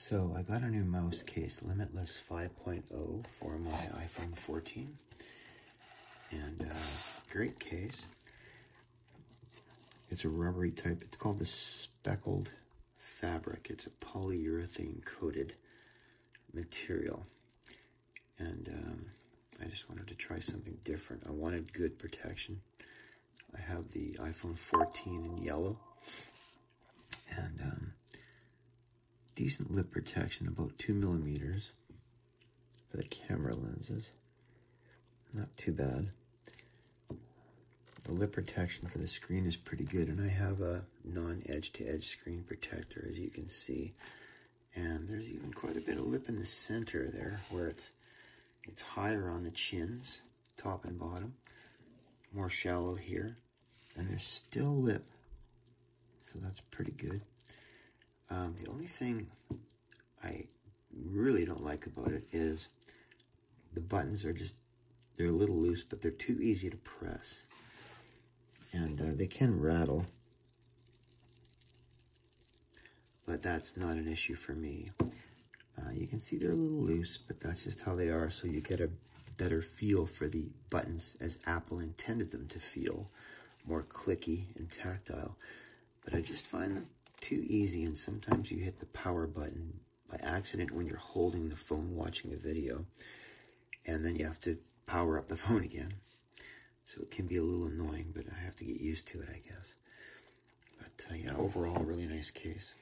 So I got a new Mous case, Limitless 5.0 for my iPhone 14. And uh, great case. It's a rubbery type. It's called the speckled fabric. It's a polyurethane coated material. And um, I just wanted to try something different. I wanted good protection. I have the iPhone 14 in yellow. And um, decent lip protection, about two millimeters for the camera lenses. Not too bad. The lip protection for the screen is pretty good, and I have a non-edge to edge screen protector, as you can see. And there's even quite a bit of lip in the center there, where it's it's higher on the chins, top and bottom, more shallow here, and there's still lip, so that's pretty good. Um, the only thing I really don't like about it is the buttons are just, they're a little loose, but they're too easy to press. And uh, they can rattle. But that's not an issue for me. Uh, you can see they're a little loose, but that's just how they are. So you get a better feel for the buttons as Apple intended them to feel. More clicky and tactile. But I just find them too easy, and sometimes you hit the power button by accident when you're holding the phone watching a video, and then you have to power up the phone again. So it can be a little annoying, but I have to get used to it, I guess. But uh, yeah, overall, really nice case.